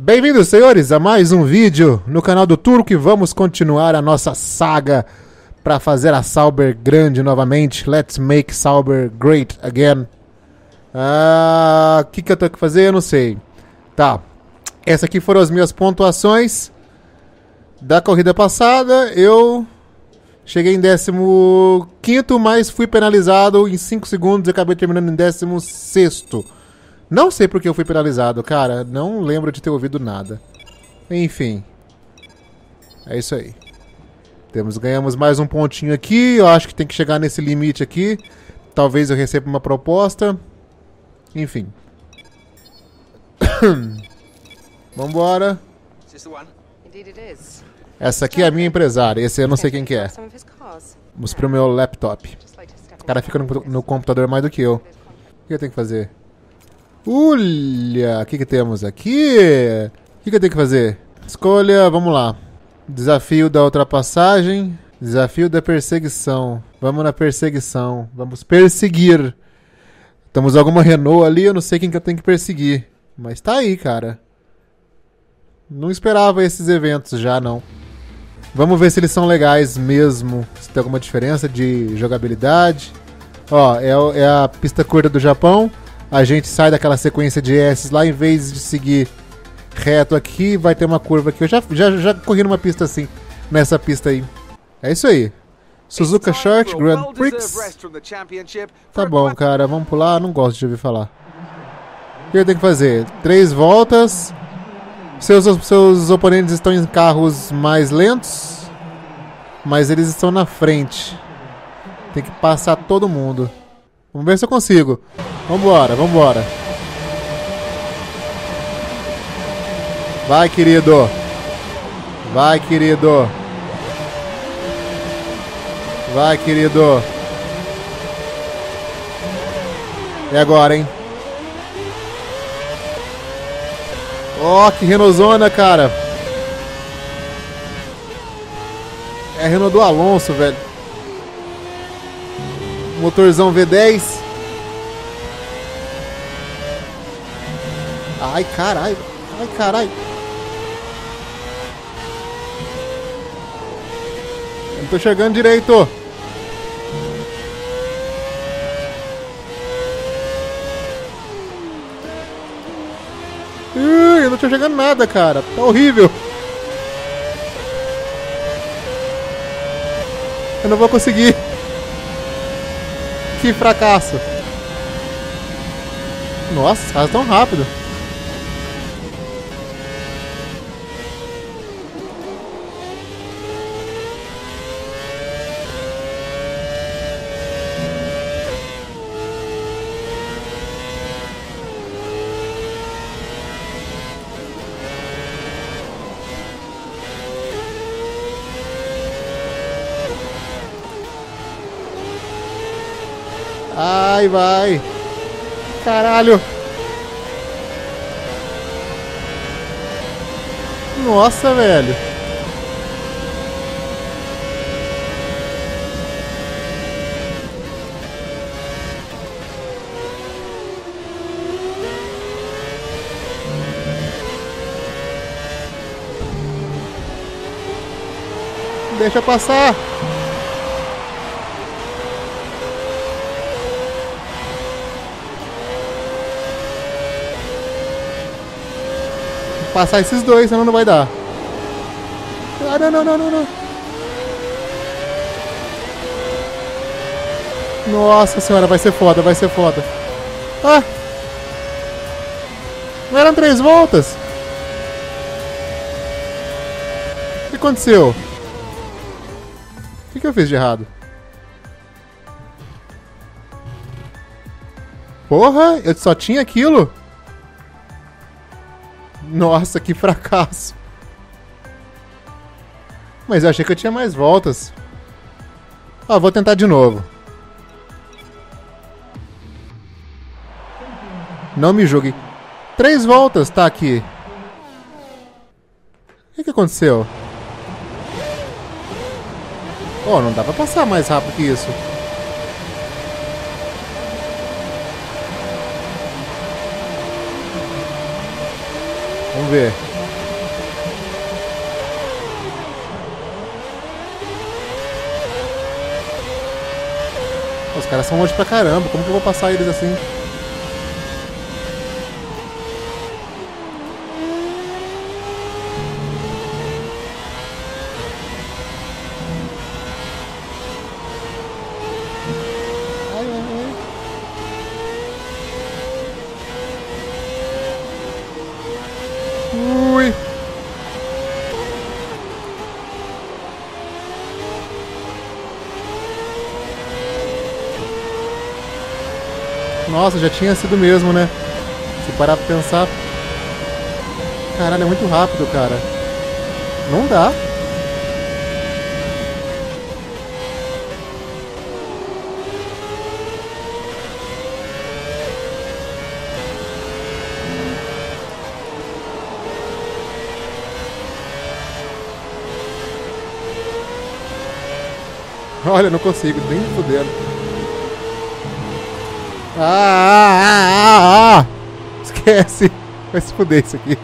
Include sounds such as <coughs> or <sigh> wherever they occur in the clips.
Bem-vindos, senhores, a mais um vídeo no canal do Turco e vamos continuar a nossa saga para fazer a Sauber grande novamente. Let's make Sauber great again. Ah, o que, que eu tenho que fazer? Eu não sei. Tá. Essas aqui foram as minhas pontuações da corrida passada. Eu cheguei em 15, mas fui penalizado em 5 segundos e acabei terminando em 16. Não sei porque eu fui penalizado, cara. Não lembro de ter ouvido nada. Enfim. É isso aí. Temos, ganhamos mais um pontinho aqui. Eu acho que tem que chegar nesse limite aqui. Talvez eu receba uma proposta. Enfim. <coughs> Vambora. Essa aqui é a minha empresária. Esse eu não sei quem que é. Vamos pro meu laptop. O cara fica no, no computador mais do que eu. O que eu tenho que fazer? Olha, o que, que temos aqui? O que, que eu tenho que fazer? Escolha, vamos lá. Desafio da ultrapassagem. Desafio da perseguição. Vamos na perseguição. Vamos perseguir. Temos alguma Renault ali, eu não sei quem que eu tenho que perseguir. Mas tá aí, cara. Não esperava esses eventos já, não. Vamos ver se eles são legais mesmo. Se tem alguma diferença de jogabilidade. Ó, é, é a pista curta do Japão a gente sai daquela sequência de S lá, em vez de seguir reto aqui, vai ter uma curva aqui. Eu já, já, já corri numa pista assim, nessa pista aí. É isso aí. Suzuka Short Grand Prix. Tá bom, cara, vamos pular. Não gosto de ouvir falar. O que eu tenho que fazer? Três voltas. Seus, seus oponentes estão em carros mais lentos, mas eles estão na frente. Tem que passar todo mundo. Vamos ver se eu consigo. Vambora, vambora. Vai, querido. Vai, querido. Vai, querido. E agora, hein? Ó, oh, que Renaultzona, cara. É Renault do Alonso, velho. Motorzão V10. Ai, caralho. Ai, caralho. Eu não tô chegando direito. Ui, eu não tô chegando nada, cara. Tá horrível. Eu não vou conseguir. Que fracasso. Nossa, os caras tão rápido. Vai, vai. Caralho. Nossa, velho. Deixa passar. Passar esses dois, senão não vai dar. Ah, não, não, não, não, não. Nossa senhora, vai ser foda, vai ser foda. Ah! Não eram três voltas? O que aconteceu? O que, que eu fiz de errado? Porra, eu só tinha aquilo? Nossa, que fracasso. Mas eu achei que eu tinha mais voltas. Ah, vou tentar de novo. Não me julgue. Três voltas, tá aqui. O que, que aconteceu? Oh, não dá pra passar mais rápido que isso. Vamos ver. Os caras são longe pra caramba. Como que eu vou passar eles assim? Nossa, já tinha sido mesmo, né? Se parar pra pensar. Caralho, é muito rápido, cara. Não dá. Olha, não consigo, nem fudendo. Ah, ah, ah, ah. Esquece. Vai se fuder isso aqui.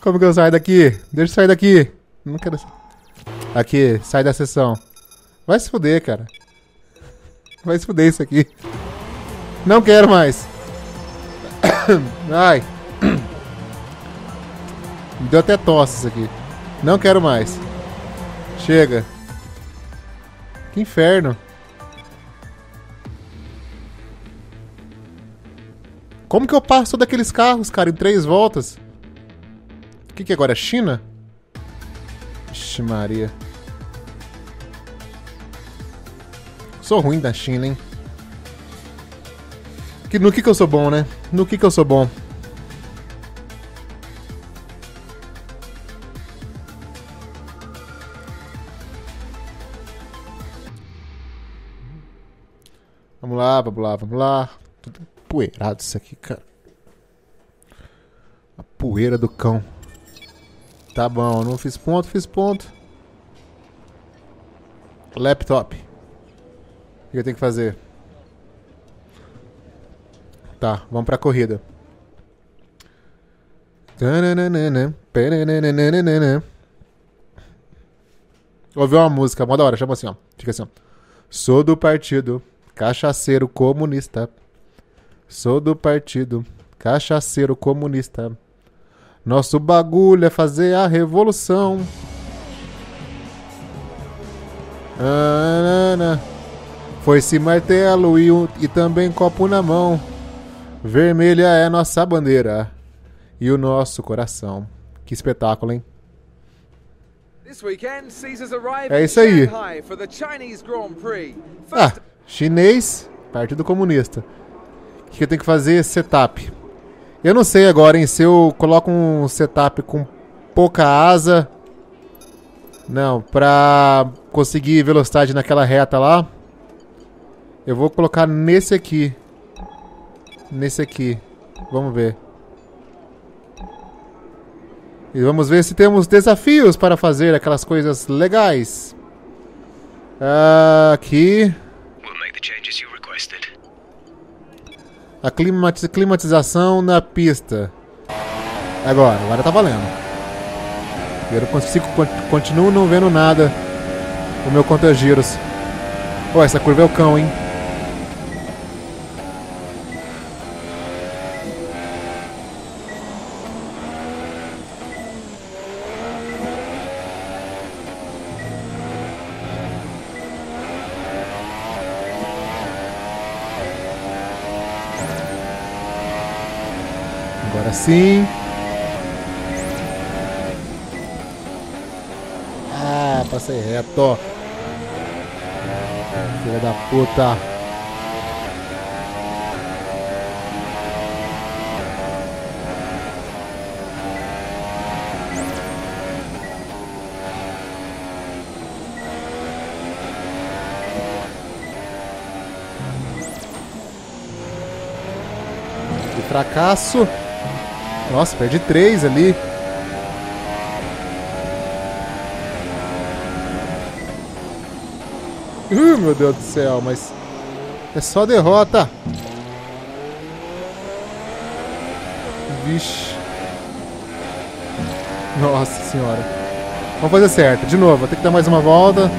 Como que eu saio daqui? Deixa eu sair daqui. Não quero. Aqui, sai da sessão. Vai se fuder, cara. Vai se fuder isso aqui. Não quero mais. Ai. Me deu até tosse isso aqui. Não quero mais. Chega. Que inferno. Como que eu passo daqueles carros, cara, em três voltas? O que, que agora é China? Ixi, Maria. Sou ruim da China, hein? Que, no que que eu sou bom, né? No que que eu sou bom? Lá, vamos lá, vamos lá. Tudo poeirado isso aqui, cara. A poeira do cão. Tá bom, não fiz ponto, fiz ponto. Laptop. O que eu tenho que fazer? Tá, vamos pra corrida. Ouviu uma música, mó da hora, chama assim, ó. Fica assim, ó. Sou do partido cachaceiro comunista. Sou do partido cachaceiro comunista. Nosso bagulho é fazer a revolução. Anana. Foi-se martelo e, um- e também copo na mão. Vermelha é nossa bandeira e o nosso coração. Que espetáculo, hein? É isso aí. Ah, chinês, Partido Comunista. O que eu tenho que fazer? Setup. Eu não sei agora, hein? Se eu coloco um setup com pouca asa. Não, pra conseguir velocidade naquela reta lá. Eu vou colocar nesse aqui. Nesse aqui. Vamos ver. E vamos ver se temos desafios para fazer aquelas coisas legais. Ah, Aqui. Changes you requested. A climati- climatização na pista. Agora, agora tá valendo. Eu não consigo, con- continuo não vendo nada no meu conta-giros. Ó, essa curva é o cão, hein? Agora sim. Ah, passei reto. ó. Filha da puta. Que fracasso. Nossa, perdi três ali. Uh, meu Deus do céu, mas é só derrota. Vixe. Nossa senhora. Vamos fazer certo. De novo, vou ter que dar mais uma volta.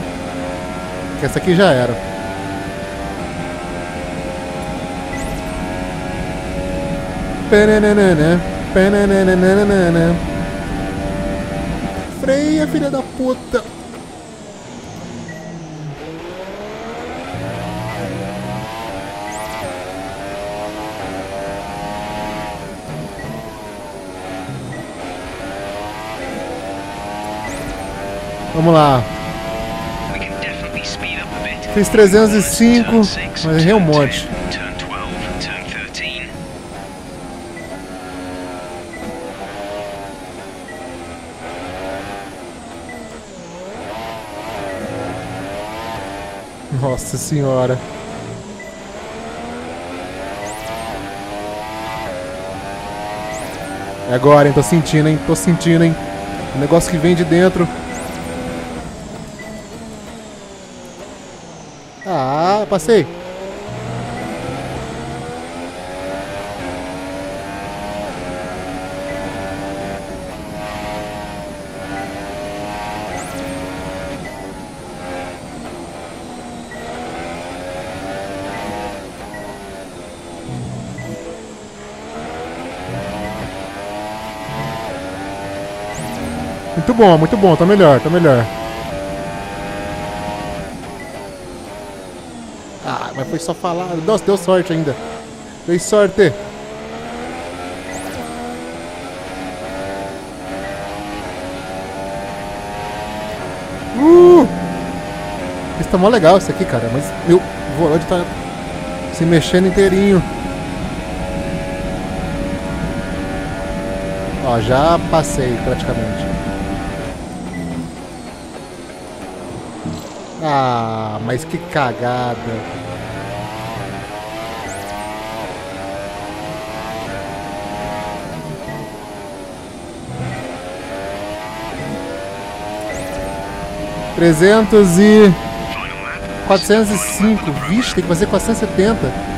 Que essa aqui já era. Pananana, pananana. Freia, filha da puta. Vamos lá. Fiz 305, Turn six, mas errei um monte. Nossa senhora. É agora, hein? Tô sentindo, hein? Tô sentindo, hein? O negócio que vem de dentro. Ah, passei. Bom, muito bom. Tá melhor, tá melhor. Ah, mas foi só falar. Nossa, deu sorte ainda. Deu sorte. Uh! Isso tá mó legal isso aqui, cara. Mas meu volante tá se mexendo inteirinho. Ó, já passei praticamente. Ah, mas que cagada. Trezentos e Final lap. 405. Vixe, tem que fazer 470. Vamos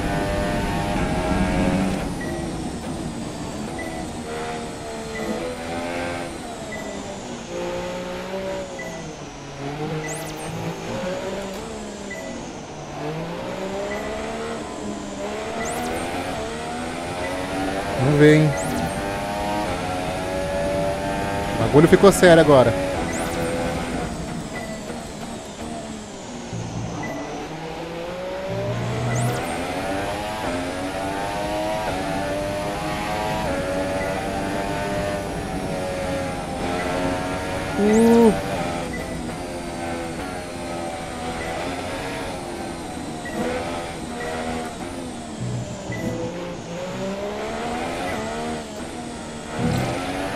bagulho ficou sério agora. Uh.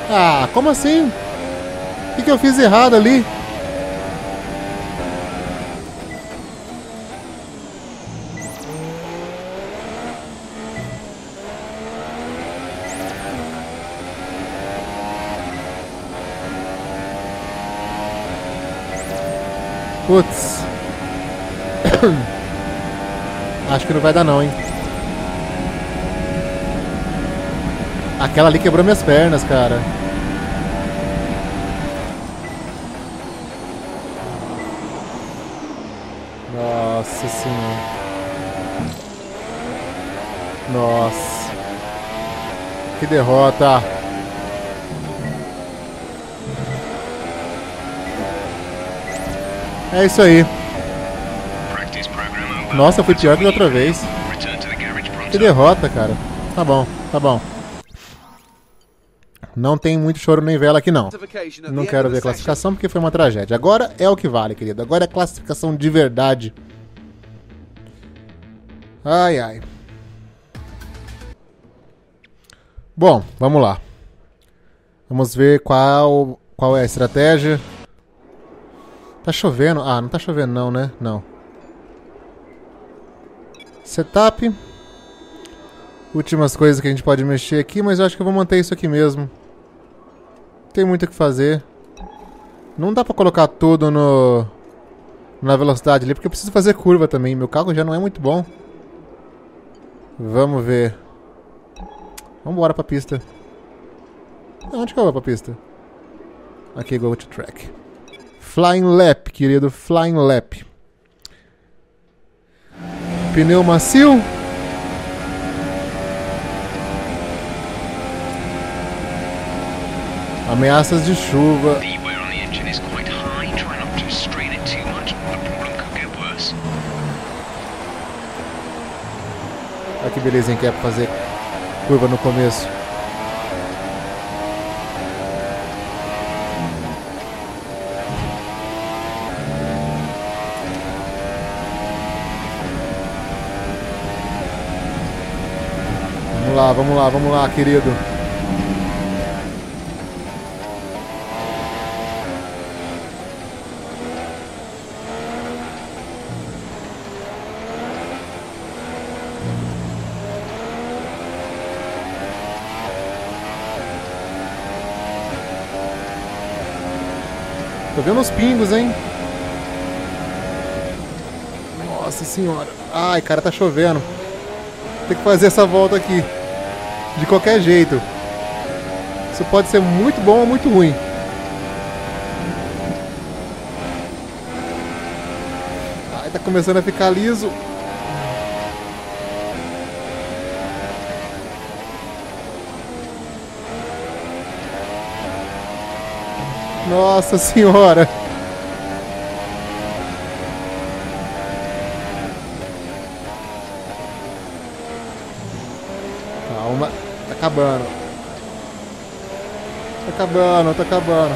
Ah, como assim? O que, que eu fiz errado ali? Putz. <coughs> Acho que não vai dar não, hein? Aquela ali quebrou minhas pernas, cara. Nossa senhora. Nossa. Que derrota. É isso aí. Nossa, fui pior que da outra vez. Que derrota, cara. Tá bom, tá bom. Não tem muito choro nem vela aqui, não. Não quero ver classificação porque foi uma tragédia. Agora é o que vale, querido. Agora é classificação de verdade. Ai, ai. Bom, vamos lá. Vamos ver qual, qual é a estratégia. Tá chovendo? Ah, não tá chovendo não, né? Não. Setup. Últimas coisas que a gente pode mexer aqui, mas eu acho que eu vou manter isso aqui mesmo. Tem muito o que fazer. Não dá pra colocar tudo no na velocidade ali, porque eu preciso fazer curva também. Meu carro já não é muito bom. Vamos ver. Vamos embora pra pista. Onde que eu vou pra pista? Aqui, go to track. Flying Lap, querido. Flying Lap. Pneu macio. Ameaças de chuva. Olha que belezinha que é pra fazer curva no começo. Vamos lá, vamos lá, vamos lá, querido. Vendo os pingos, hein? Nossa senhora. Ai, cara, tá chovendo. Tem que fazer essa volta aqui. De qualquer jeito. Isso pode ser muito bom ou muito ruim. Ai, tá começando a ficar liso. Nossa senhora. Calma, tá acabando. Tá acabando, tá acabando.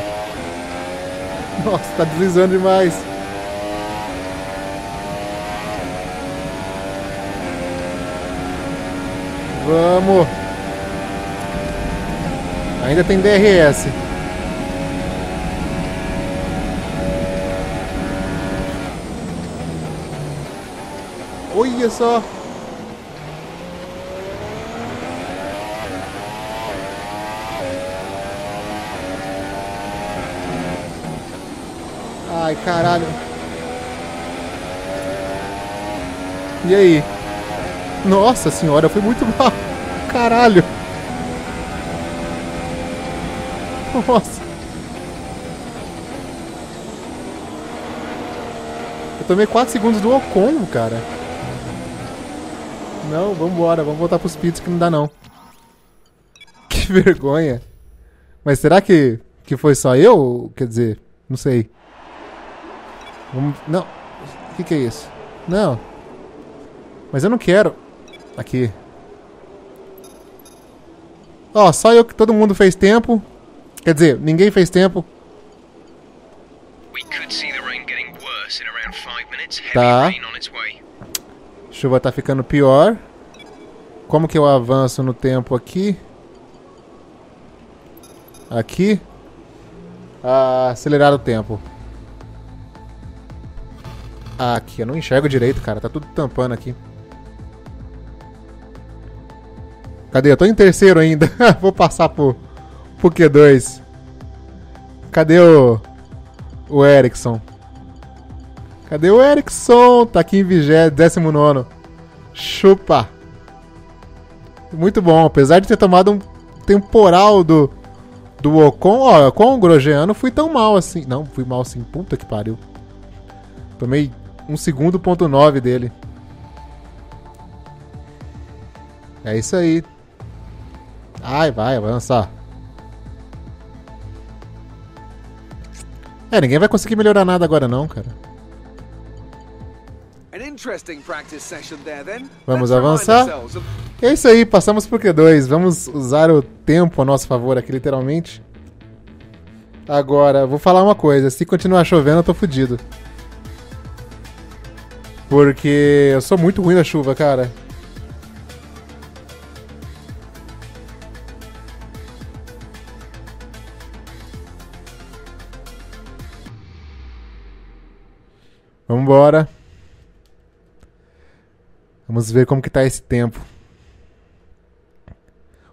Nossa, tá deslizando demais. Vamos. Ainda tem DRS. Olha só. Ai, caralho. E aí? Nossa senhora, foi muito mal. <laughs> Caralho. Nossa. Eu tomei 4 segundos do Ocon, cara. Não, vambora, vamos voltar pros pits que não dá não. <laughs> Que vergonha. Mas será que, que foi só eu? Quer dizer, não sei. Vamos, não. O que, que é isso? Não. Mas eu não quero. Aqui. Ó, só eu que todo mundo fez tempo. Quer dizer, ninguém fez tempo. Tá. Chuva tá ficando pior. Como que eu avanço no tempo aqui? Aqui. Ah, acelerar o tempo. Aqui, eu não enxergo direito, cara. Tá tudo tampando aqui. Cadê? Eu tô em terceiro ainda. <laughs> Vou passar pro, pro Q2. Cadê o, o Ericsson? Cadê o Ericsson? Tá aqui em vigésimo, décimo nono. Chupa. Muito bom. Apesar de ter tomado um temporal do, do Ocon, ó, com o Grosjeano fui tão mal assim. Não, fui mal assim. Puta que pariu. Tomei um segundo ponto nove dele. É isso aí. Ai, vai, avançar. É, ninguém vai conseguir melhorar nada agora não, cara. Vamos avançar? É isso aí, passamos pro Q2. Vamos usar o tempo a nosso favor aqui, literalmente. Agora, vou falar uma coisa. Se continuar chovendo, eu tô fudido. Porque eu sou muito ruim na chuva, cara. Vambora. Vamos ver como que tá esse tempo.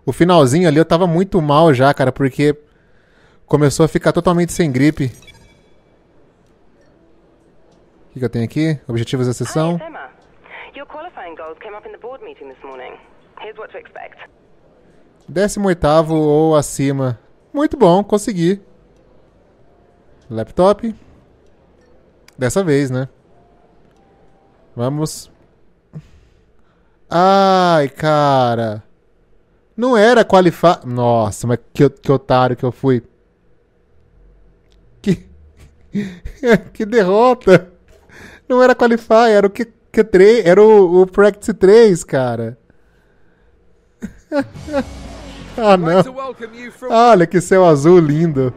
O finalzinho ali eu tava muito mal já, cara, porque começou a ficar totalmente sem gripe. O que, que eu tenho aqui? Objetivos da sessão. expect. 18 ou acima. Muito bom, consegui. Laptop. Dessa vez, né? Vamos. Ai, cara. Não era qualificar. Nossa, mas que, que otário que eu fui. Que. <laughs> que derrota. Não era qualify, era o que, que 3, era o, o Practice 3, cara. <laughs> ah, não. welcome you from Olha que céu azul lindo.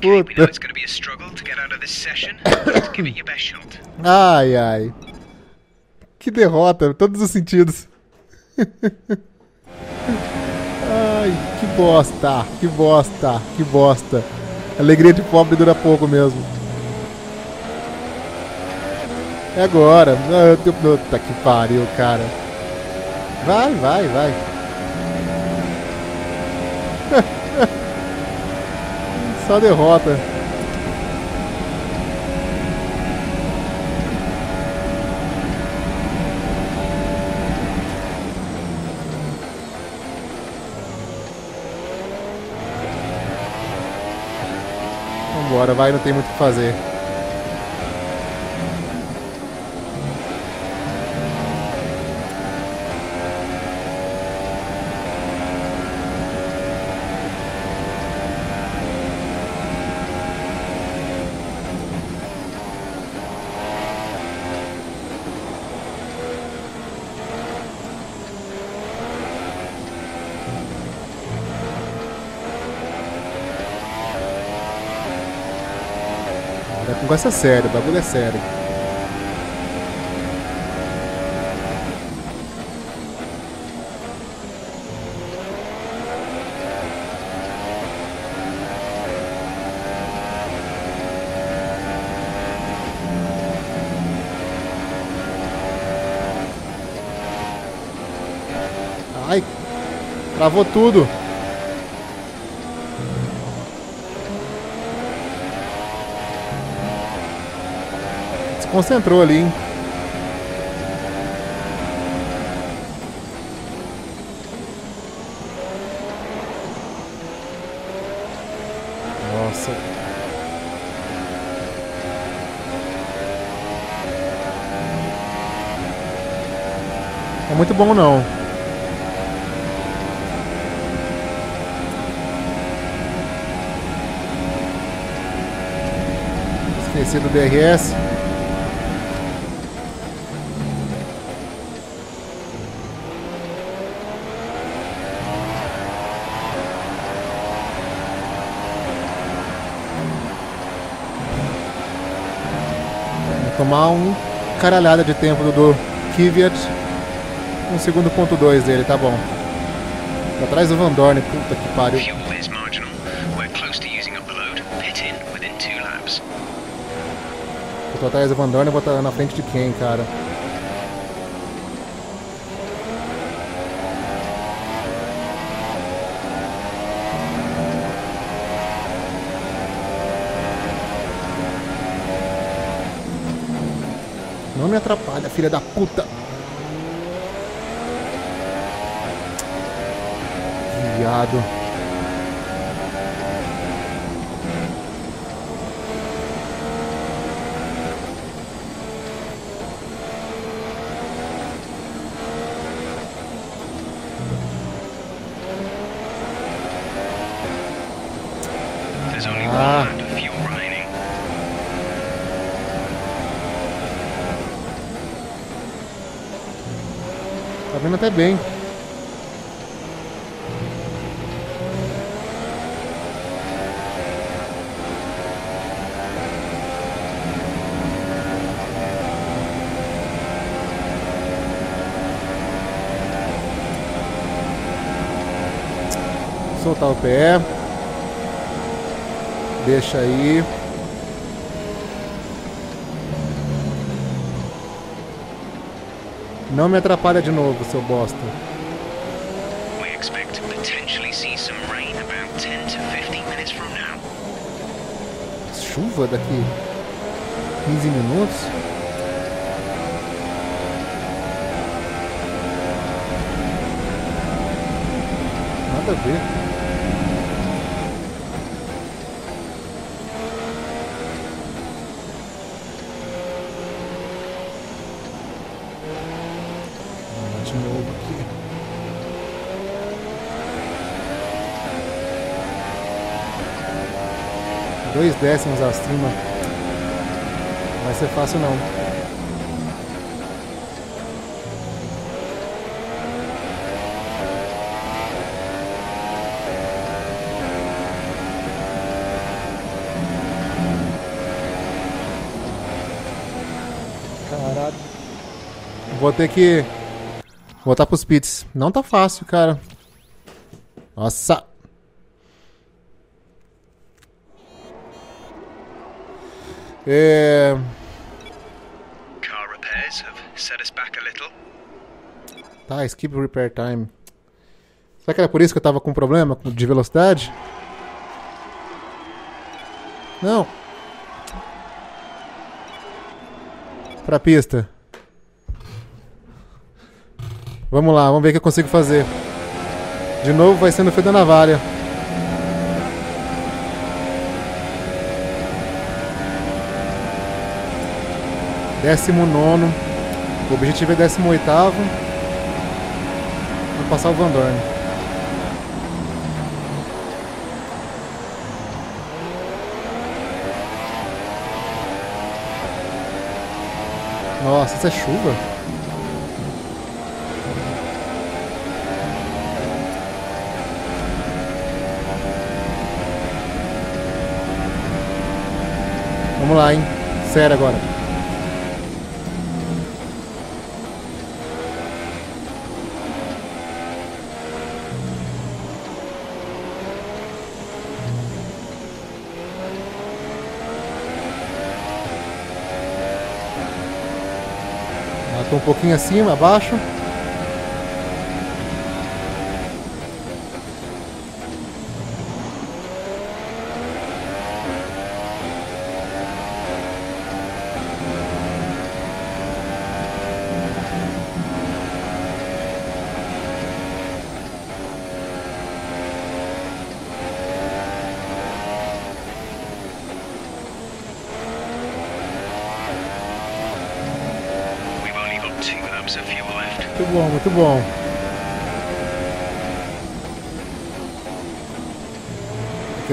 Puta. it's going to be a struggle to get out of this session. Let's give it your best shot. Ai, ai. Que derrota, em todos os sentidos. ai, que bosta, que bosta, que bosta. Alegria de pobre dura pouco mesmo. É agora. Ah, Puta que pariu, cara. Vai, vai, vai. <laughs> Só derrota. Vambora, vai, não tem muito o que fazer. Negócio é sério, o bagulho é sério. Ai, travou tudo. Concentrou ali, hein? Nossa. É muito bom não. Esqueci do DRS. Tomar um caralhada de tempo do, Kvyat. Um segundo ponto dois dele, tá bom. Pra trás do Van Dorn, puta que pariu. Eu tô atrás do Van Dorn e vou estar na frente de quem, cara? Não me atrapalha, filha da puta! Viado. Até bem. Soltar o pé. Deixa aí. Não me atrapalha de novo, seu bosta. We expect to potentially see some rain about 10 to 15 minutes from now. Chuva daqui 15 minutos? Nada a ver. De Dois décimos acima. Não vai ser fácil não. Vou ter que voltar pros pits. Não tá fácil, cara. Nossa. Little. Tá, skip repair time. Será que era por isso que eu tava com problema de velocidade? Não. Pra pista. Vamos lá, vamos ver o que eu consigo fazer. De novo vai sendo fio da navalha. Décimo nono. O objetivo é décimo oitavo. Vou passar o Van Dorn. Nossa, isso é chuva? Vamos lá, hein? Sério agora. Tá um pouquinho acima, abaixo.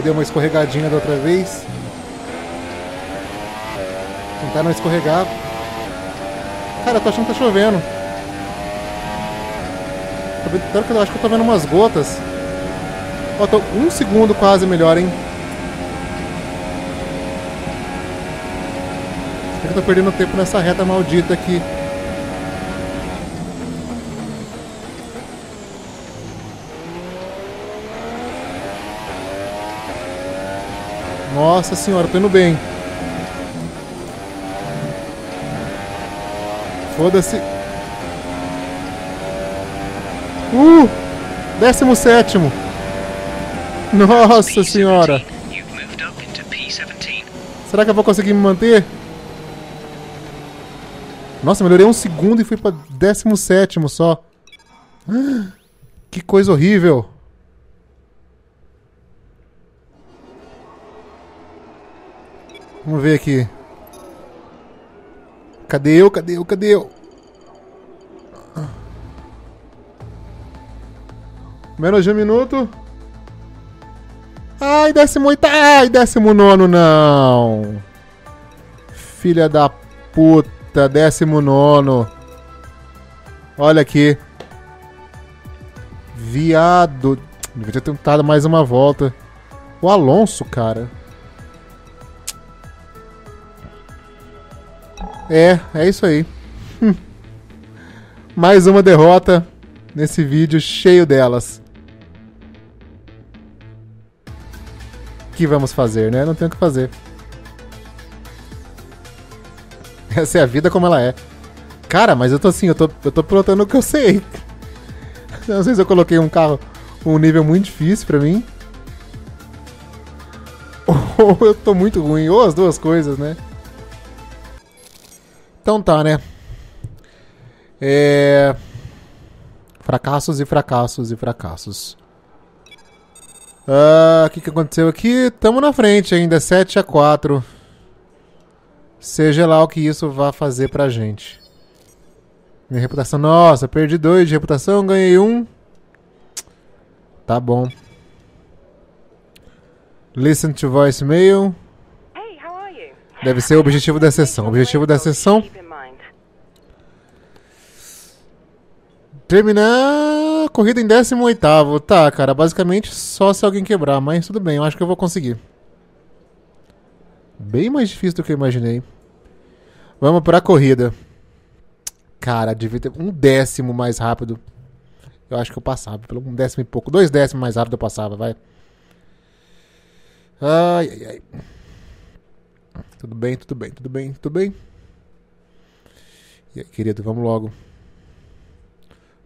Deu uma escorregadinha da outra vez. Tentar não escorregar. Cara, eu tô achando que tá chovendo. Que eu acho que eu tô vendo umas gotas. Ó, tô um segundo quase melhor, hein? Será que eu tô perdendo tempo nessa reta maldita aqui? Nossa senhora, tô indo bem. Foda-se. Uh! Décimo sétimo. Nossa senhora. P17, You've moved up into P17. Será que eu vou conseguir me manter? Nossa, melhorei um segundo e fui pra décimo sétimo só. <gasps> Que coisa horrível. Vamos ver aqui. Cadê eu? Cadê eu? Cadê eu? Menos de um minuto. Ai, décimo oitavo. Ai, décimo nono não. Filha da puta, décimo nono. Olha aqui. Viado. Devia ter tentado mais uma volta. O Alonso, cara. É, é isso aí. Hum. Mais uma derrota nesse vídeo cheio delas. O que vamos fazer, né? Não tem o que fazer. Essa é a vida como ela é. Cara, mas eu tô assim, eu tô, eu tô pilotando o que eu sei. Não sei se eu coloquei um carro um nível muito difícil pra mim. <laughs> Ou eu tô muito ruim, ou as duas coisas, né? Então tá, né? É... Fracassos e fracassos e fracassos. Ah, O que, que aconteceu aqui? Tamo na frente ainda, 7 a 4 Seja lá o que isso vá fazer pra gente. Minha reputação. Nossa, perdi dois de reputação, ganhei um. Tá bom. Listen to voicemail. Deve ser o objetivo da sessão. O objetivo da sessão terminar a corrida em 18º. Tá, cara, basicamente só se alguém quebrar, mas tudo bem, eu acho que eu vou conseguir. Bem mais difícil do que eu imaginei. Vamos pra corrida. Cara, devia ter um décimo mais rápido. Eu acho que eu passava, pelo um décimo e pouco. Dois décimos mais rápido eu passava, vai. Ai, ai, ai. Tudo bem, tudo bem, tudo bem, tudo bem. E aí, querido, vamos logo.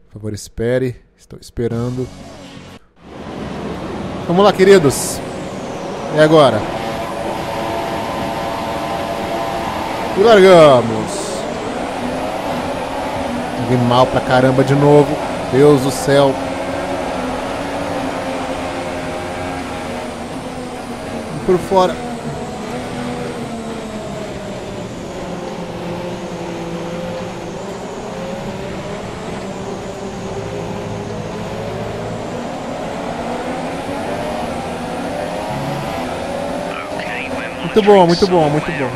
Por favor, espere. Estou esperando. Vamos lá, queridos. É agora. E largamos. Vim mal pra caramba de novo. Deus do céu. Por fora. Muito bom, muito bom, muito bom.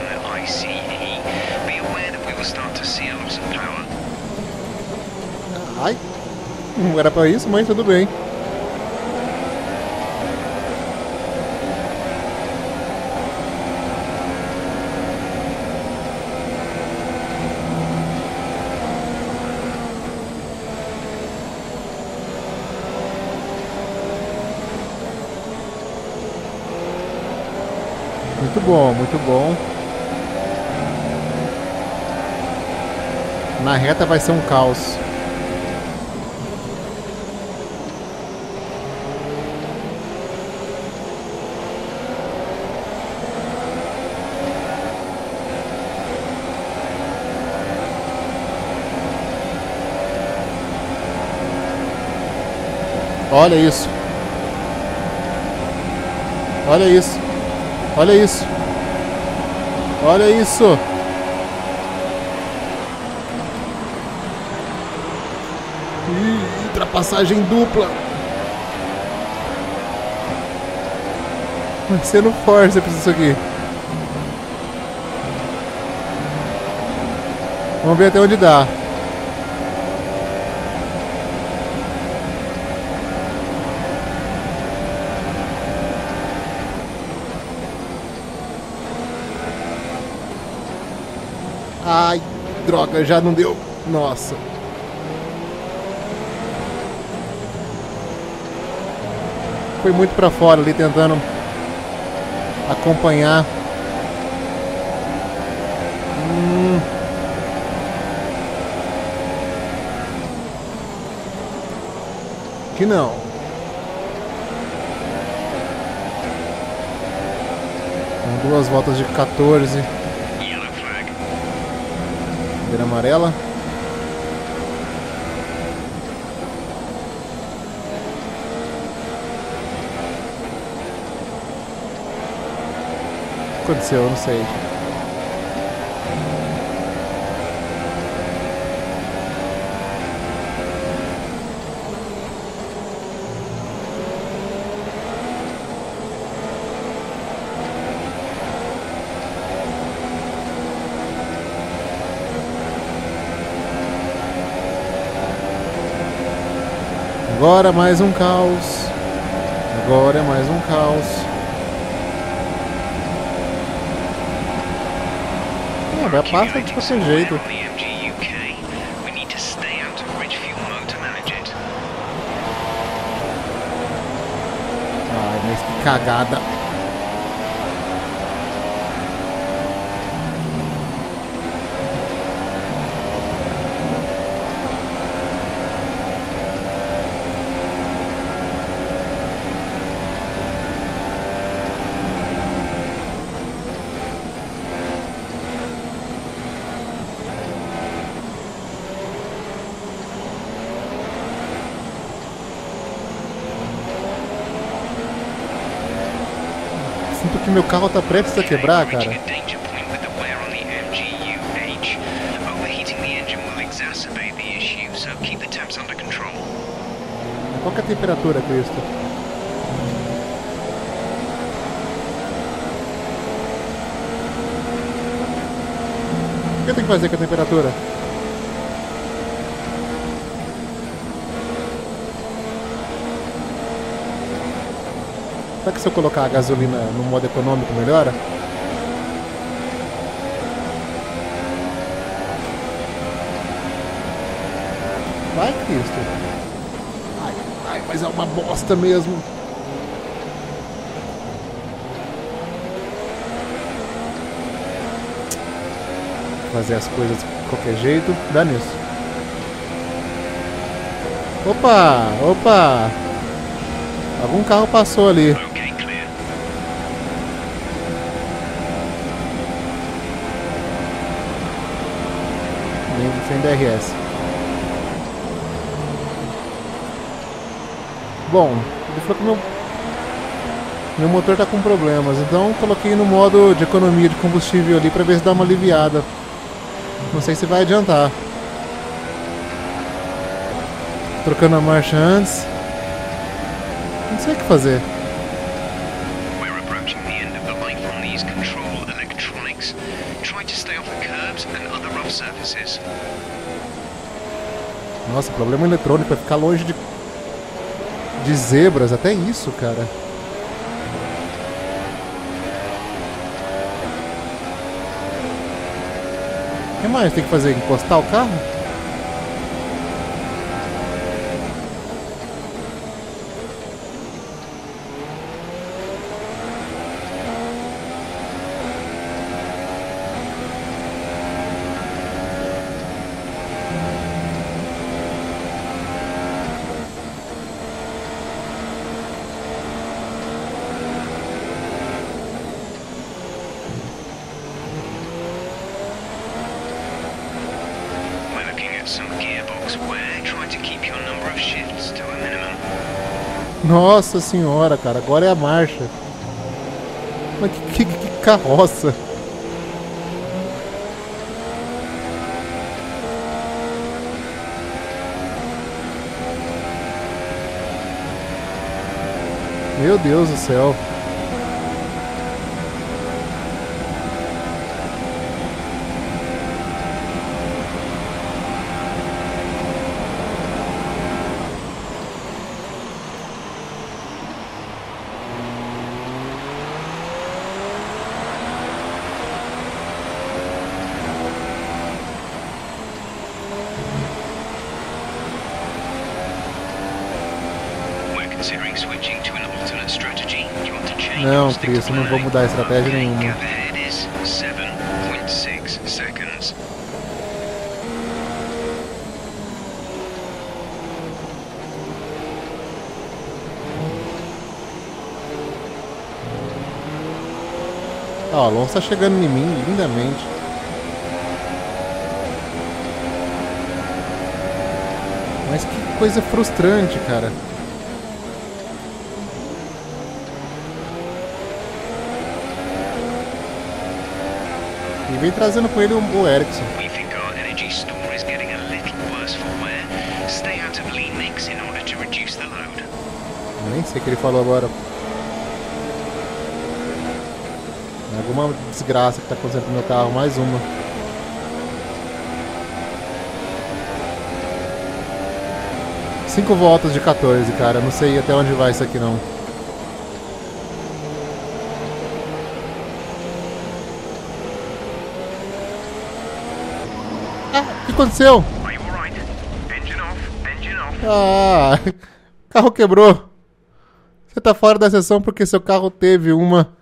Ai. Não era pra isso, mas tudo bem. Muito bom, muito bom. Na reta vai ser um caos. Olha isso. Olha isso. Olha isso. Olha isso. Ih, ultrapassagem dupla. Vai ser no forceps isso aqui. Vamos ver até onde dá. Ai, droga, já não deu. Nossa. Foi muito pra fora ali tentando acompanhar. Hum. Que não. Com duas voltas de 14. Yellow flag. Bandeira amarela. Aconteceu? Eu não sei. Agora mais um caos. Agora é mais um caos. É, vai passa de qualquer jeito. Ai, mas que cagada. Que meu carro tá prestes a quebrar, cara. Qual que é a temperatura, Cristo? que tem que fazer com a temperatura? Será que se eu colocar a gasolina no modo econômico melhora? Vai, Cristo. Ai, ai, mas é uma bosta mesmo. Fazer as coisas de qualquer jeito, dá nisso. Opa, opa. Algum carro passou ali. Sem DRS. Bom, ele falou que meu, meu motor tá com problemas, então coloquei no modo de economia de combustível ali pra ver se dá uma aliviada. Não sei se vai adiantar. Trocando a marcha antes. Não sei o que fazer. Nossa, problema eletrônico é ficar longe de, de zebras, até isso, cara. O que mais tem que fazer? Encostar o carro? Nossa senhora, cara, agora é a marcha. Mas que, que, que carroça. Meu Deus do céu. We're considering switching to an alternate strategy. Do you want to change Não, or stick Cris, to eu não plan vou A? Mudar a estratégia nenhuma. Gap ahead is 7.6 seconds. Ó, o Alonso tá chegando em mim lindamente. Mas que coisa frustrante, cara. E vem trazendo com ele o Ericsson. Nem sei o que ele falou agora. Alguma desgraça que tá acontecendo com o meu carro, mais uma. Cinco voltas de 14, cara. Não sei até onde vai isso aqui não. Ah, o que aconteceu? Ah, <laughs> carro quebrou. Você tá fora da sessão porque seu carro teve uma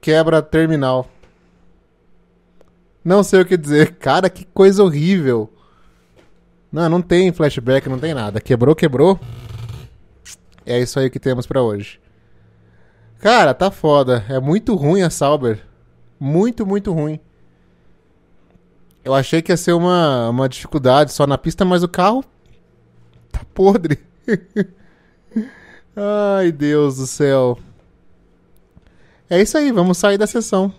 quebra terminal. Não sei o que dizer. Cara, que coisa horrível. Não, não tem flashback, não tem nada. Quebrou, quebrou. É isso aí que temos pra hoje. Cara, tá foda. É muito ruim a Sauber. Muito, muito ruim. Eu achei que ia ser uma, uma dificuldade só na pista, mas o carro tá podre. <laughs> Ai, Deus do céu. É isso aí, vamos sair da sessão.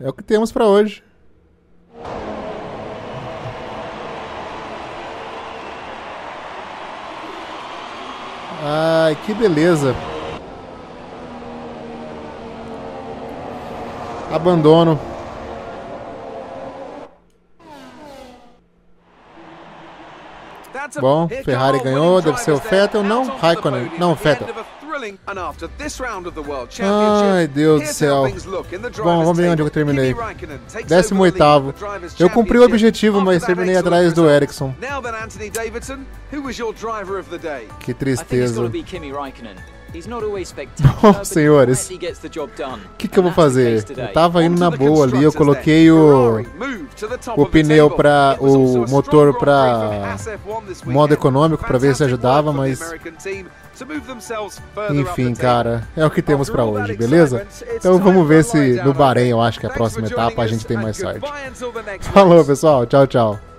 É o que temos pra hoje. Ai, que beleza. Abandono. That's a Bom, Ferrari ganhou, deve ser o Vettel, não, Raikkonen, não, Vettel. Ai, Deus do céu. Bom, vamos ver onde eu terminei. Kimi Raikkonen takes Décimo over the lead oitavo. of the Drivers' Eu cumpri o objetivo, mas terminei atrás do. Ericsson. Que tristeza. <laughs> he senhores. O que, que eu vou fazer? Eu tava indo na boa ali, eu coloquei o, o pneu also o motor Grand pra Prix from SF1 this modo econômico pra ver se ajudava, mas enfim, cara, é o que temos all hoje, beleza? Então vamos ver se no Bahrein, eu acho que é a próxima etapa, a gente tem mais sorte. Falou, pessoal. Tchau, tchau.